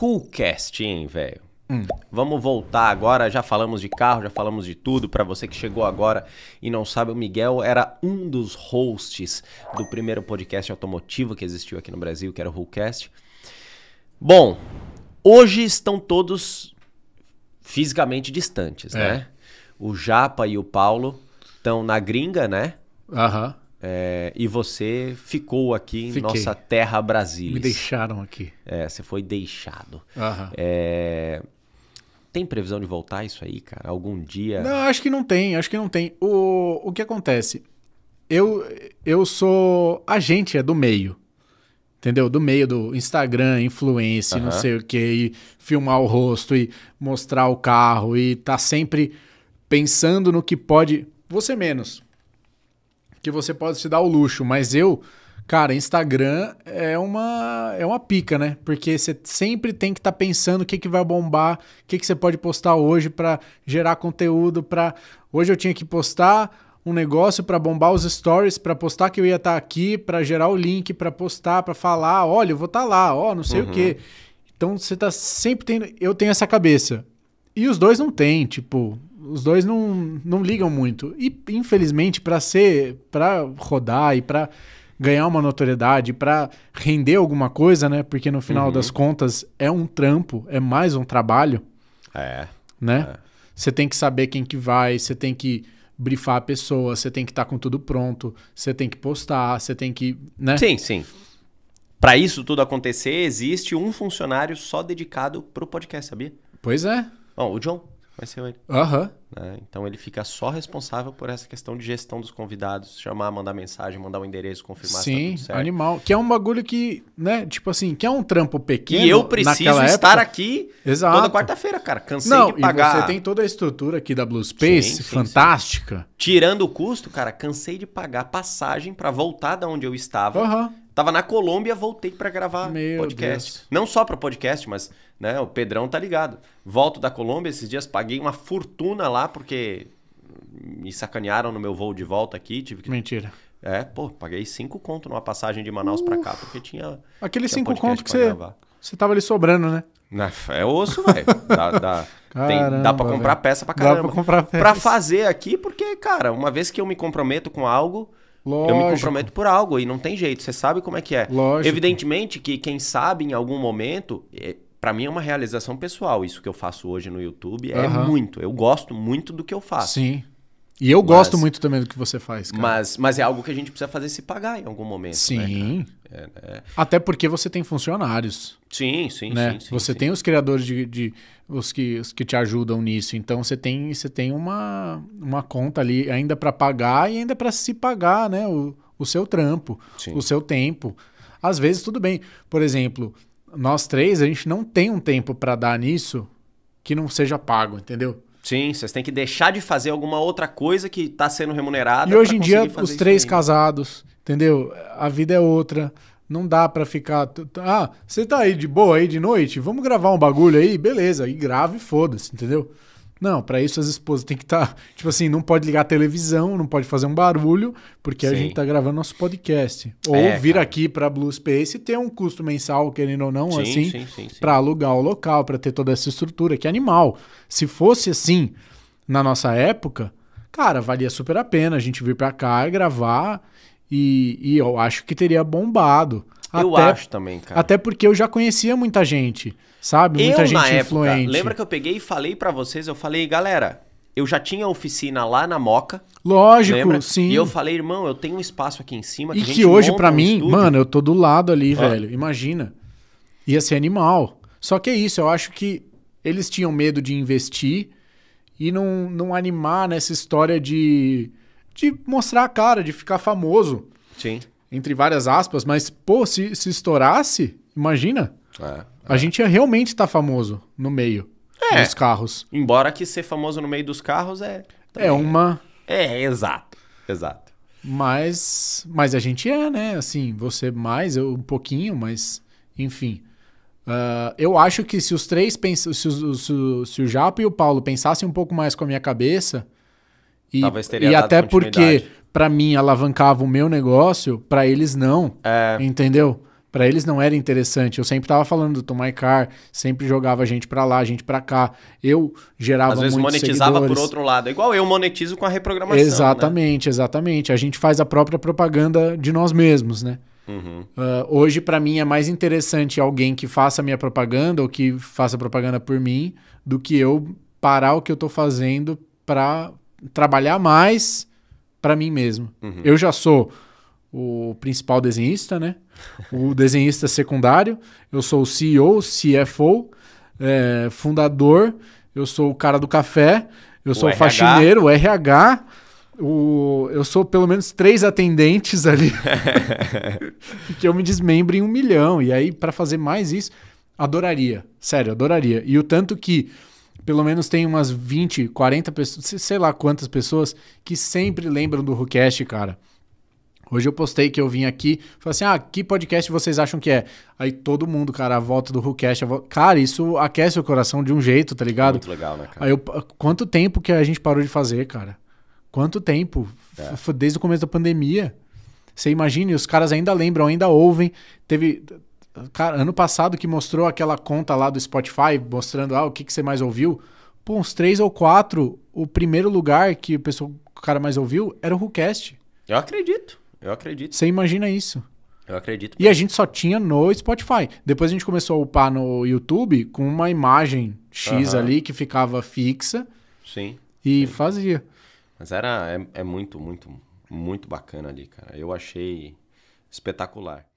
Coolcast, hein, velho? Vamos voltar agora, já falamos de carro, já falamos de tudo. Pra você que chegou agora e não sabe, o Miguel era um dos hosts do primeiro podcast automotivo que existiu aqui no Brasil, que era o Coolcast. Bom, hoje estão todos fisicamente distantes, É. né? O Japa e o Paulo estão na gringa, né? Aham. É, e você ficou aqui em Fiquei. nossa terra Brasília. Me deixaram aqui. É, você foi deixado. Aham. É, Tem previsão de voltar isso aí, cara? Algum dia? Não, acho que não tem, acho que não tem. O, o que acontece? Eu, eu sou agente é do meio. Entendeu? Do meio do Instagram, influência, não Aham. sei o que, e filmar o rosto e mostrar o carro e tá sempre pensando no que pode. Você menos. Que você pode se dar o luxo, mas eu, cara, Instagram é uma é uma pica, né? Porque você sempre tem que estar pensando o que, que vai bombar, o que, que você pode postar hoje pra gerar conteúdo para Hoje eu tinha que postar um negócio pra bombar os stories, pra postar que eu ia estar aqui, pra gerar o link, pra postar, pra falar, olha, eu vou estar lá, ó, não sei o quê. Então você tá sempre tendo, eu tenho essa cabeça. E os dois não têm, tipo, os dois não, não ligam muito. E infelizmente para ser, para rodar e para ganhar uma notoriedade, para render alguma coisa, né? Porque no final das contas é um trampo, é mais um trabalho, É. né? Você tem que saber quem que vai, você tem que brifar a pessoa, você tem que estar com tudo pronto, você tem que postar, você tem que, né? Sim, sim. Pra isso tudo acontecer, existe um funcionário só dedicado pro podcast, sabia? Pois é. Bom, o John, vai ser ele. Aham. né? Então ele fica só responsável por essa questão de gestão dos convidados, chamar, mandar mensagem, mandar o endereço, confirmar se tá Sim, tudo certo. animal. Que é um bagulho que, né, tipo assim, que é um trampo pequeno. E eu preciso estar aqui Exato. toda quarta-feira, cara. Cansei Não, de pagar. e você tem toda a estrutura aqui da Blue Space, Sim, sim, fantástica. Tirando o custo, cara, cansei de pagar passagem pra voltar da onde eu estava. Aham. Tava na Colômbia, voltei pra gravar Meu podcast. Deus. Não só pra podcast, mas né, o Pedrão tá ligado. Volto da Colômbia esses dias, paguei uma fortuna lá porque me sacanearam no meu voo de volta aqui, tive que Mentira. É, pô, paguei cinco conto numa passagem de Manaus pra cá porque tinha Aquele tinha cinco conto que pra você, você tava ali sobrando, né? Na- É osso, velho. Dá, dá, tem- dá pra comprar velho. peça pra Dá caramba. pra comprar Pra peça. fazer aqui, porque, cara, uma vez que eu me comprometo com algo, Lógico. eu me comprometo por algo e não tem jeito. Você sabe como é que é. Lógico. Evidentemente que quem sabe em algum momento, é, para mim é uma realização pessoal. Isso que eu faço hoje no YouTube é Aham. muito. Eu gosto muito do que eu faço. Sim. E eu gosto Mas- muito também do que você faz, cara. Mas, mas é algo que a gente precisa fazer se pagar em algum momento. Né, Sim. cara? É, é. Até porque você tem funcionários, Sim, sim, né? sim, sim. você sim. tem os criadores de, de- os, que, os que te ajudam nisso. Então você tem, você tem uma, uma conta ali ainda pra pagar e ainda pra se pagar, né? O, o seu trampo, Sim. o seu tempo. Às vezes tudo bem. Por exemplo, nós três a gente não tem um tempo pra dar nisso que não seja pago, entendeu? Sim, vocês têm que deixar de fazer alguma outra coisa que tá sendo remunerada. E hoje em dia, os três casados, entendeu? A vida é outra. Não dá pra ficar. Ah, você tá aí de boa aí de noite? Vamos gravar um bagulho aí? Beleza. E grave e foda-se, entendeu? Não, pra isso as esposas têm que estar. tipo assim, não pode ligar a televisão, não pode fazer um barulho, porque a Sim. gente tá gravando nosso podcast. Ou É, vir cara. aqui pra Blue Space e ter um custo mensal, querendo ou não, Sim, assim, sim, sim, sim. Pra alugar o local, pra ter toda essa estrutura, que é animal. Se fosse assim na nossa época, cara, valia super a pena a gente vir pra cá e gravar e, e eu acho que teria bombado. Eu até, acho também, cara. até porque eu já conhecia muita gente, sabe? Muita eu, gente na época, influente. lembra que eu peguei e falei pra vocês? Eu falei, galera, eu já tinha oficina lá na Moca. Lógico, lembra? sim. E eu falei, irmão, eu tenho um espaço aqui em cima. E a que hoje, pra um mim, estúdio. mano, eu tô do lado ali, velho. Imagina. Ia ser animal. Só que é isso, eu acho que eles tinham medo de investir e não, não animar nessa história de, de mostrar a cara, de ficar famoso, Sim. Entre várias aspas. Mas, pô, se, se estourasse, imagina. É. A gente ia realmente estar famoso no meio É. dos carros. Embora que ser famoso no meio dos carros é. É uma. É, exato. Exato. Mas, mas a gente é, né? Assim, você mais, eu um pouquinho, mas enfim. Ah, eu acho que se os três pensam, se, os- se o Japa e o Paulo pensassem um pouco mais com a minha cabeça e, Talvez teria e até porque pra mim alavancava o meu negócio, pra eles não, É. entendeu? Para eles não era interessante. Eu sempre tava falando do Tomai Car, sempre jogava gente para lá, gente para cá. Eu gerava Às vezes monetizava seguidores. por outro lado. Igual eu monetizo com a reprogramação. Exatamente, né? exatamente. A gente faz a própria propaganda de nós mesmos, né? Uhum. Uh, hoje, para mim, é mais interessante alguém que faça minha propaganda ou que faça propaganda por mim do que eu parar o que eu tô fazendo para trabalhar mais para mim mesmo. Uhum. Eu já sou o principal desenhista, né? O desenhista secundário. Eu sou o CEO, CFO, é, fundador. Eu sou o cara do café. Eu sou o, o faxineiro, o RH. O, eu sou pelo menos três atendentes ali. que eu me desmembro em um milhão. E aí, para fazer mais isso, adoraria. Sério, adoraria. E o tanto que pelo menos tem umas 20, 40 pessoas, sei lá quantas pessoas, que sempre lembram do Rucast, cara. Hoje eu postei que eu vim aqui, falei assim: ah, que podcast vocês acham que é? Aí todo mundo, cara, a volta do Rucast. Volta... Cara, isso aquece o coração de um jeito, tá ligado? Muito legal, né, cara? Aí eu, quanto tempo que a gente parou de fazer, cara? Quanto tempo? É. Desde o começo da pandemia. Você imagine, os caras ainda lembram, ainda ouvem. Teve. Cara, ano passado que mostrou aquela conta lá do Spotify, mostrando ah, o que, que você mais ouviu. Pô, uns três ou quatro, o primeiro lugar que o, pessoal, o cara mais ouviu era o Rucast. Eu acredito. Eu acredito. Você imagina isso. Eu acredito. E a gente só tinha no Spotify. Depois a gente começou a upar no YouTube com uma imagem X uhum. ali que ficava fixa. Sim. E sim. fazia. Mas era é, é muito, muito, muito bacana ali, cara. Eu achei espetacular.